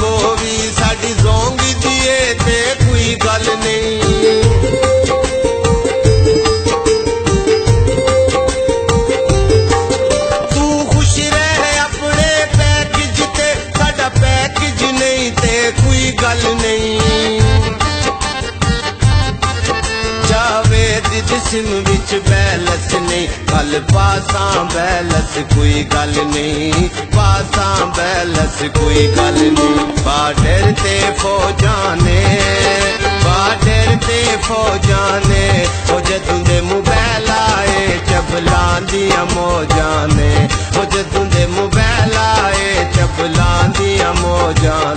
ਬੋ ਵੀ ਸਾਡੀ ਜ਼ੋਂਗ ਦੀ ਏ ਤੇ ਕੋਈ ਗੱਲ ਨਹੀਂ। ਤੂੰ ਖੁਸ਼ ਰਹਿ ਆਪਣੇ ਪੈਕੇਜ ਤੇ, ਸਾਡਾ ਪੈਕੇਜ ਨਹੀਂ ਤੇ ਕੋਈ ਗੱਲ ਨਹੀਂ। ਜਾਵੇਦ ਜਿਸਮ ਵਿੱਚ ਬੈਲਸ ਨਹੀਂ, ਕੱਲ ਪਾਸਾਂ ਬੈਲਸ ਕੋਈ ਗੱਲ ਨਹੀਂ। ਪਾਸਾਂ ਬੈਲਸ ਕੋਈ ਗੱਲ ਨਹੀਂ ਬਾਰਡਰ ਤੇ ਫੌਜਾਂ ਨੇ ਬਾਰਡਰ ਤੇ ਫੌਜਾਂ ਨੇ ਉਹ ਜਦੋਂ ਦੇ ਮੋਬਾਈਲ ਆਏ ਚਬਲਾਂ ਦੀਆਂ ਮੋਜਾਂ ਨੇ ਉਹ ਜਦੋਂ ਦੇ ਮੋਬਾਈਲ ਆਏ ਚਬਲਾਂ ਦੀਆਂ ਮੋਜਾਂ